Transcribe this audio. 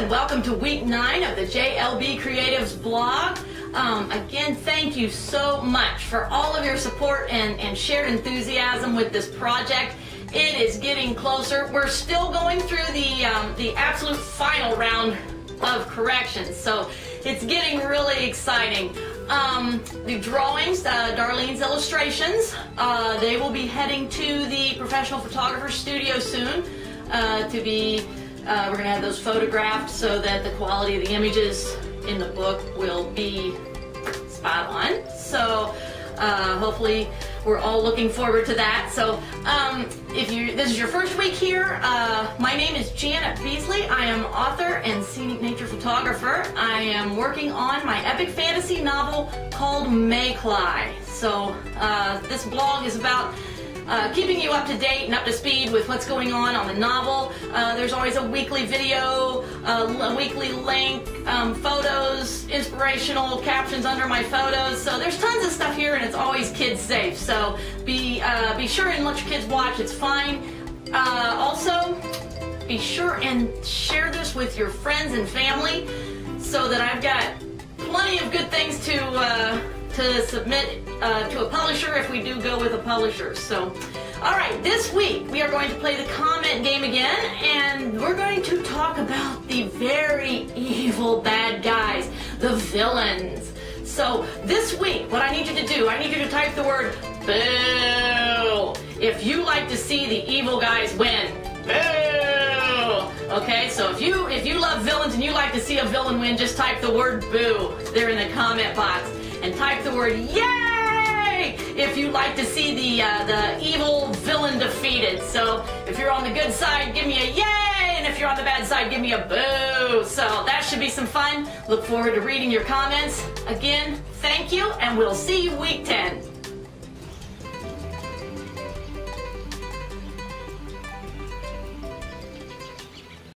and welcome to week nine of the JLB Creatives blog. Um, again, thank you so much for all of your support and, and shared enthusiasm with this project. It is getting closer. We're still going through the um, the absolute final round of corrections, so it's getting really exciting. Um, the drawings, uh, Darlene's illustrations, uh, they will be heading to the professional photographer studio soon uh, to be uh, we're going to have those photographed so that the quality of the images in the book will be spot on. So uh, hopefully we're all looking forward to that. So um, if you this is your first week here, uh, my name is Janet Beasley. I am author and scenic nature photographer. I am working on my epic fantasy novel called Maycly. So uh, this blog is about uh, keeping you up to date and up to speed with what's going on on the novel. Uh, there's always a weekly video, a weekly link, um, photos, inspirational captions under my photos. So there's tons of stuff here, and it's always kids safe. So be uh, be sure and let your kids watch. It's fine. Uh, also, be sure and share this with your friends and family, so that I've got plenty of good things to uh, to submit uh, to a publisher if we do go with a publisher. So, all right, this week we are going to play the comment game again, and we're going to talk about the very evil bad guys, the villains. So, this week, what I need you to do, I need you to type the word boo if you like to see the evil guys win. Boo! Okay, so if you if you love villains and you like to see a villain win, just type the word boo there in the comment box and type the word yay if you'd like to see the uh, the evil villain defeated. So if you're on the good side, give me a yay, and if you're on the bad side, give me a boo. So that should be some fun. Look forward to reading your comments. Again, thank you, and we'll see you week 10.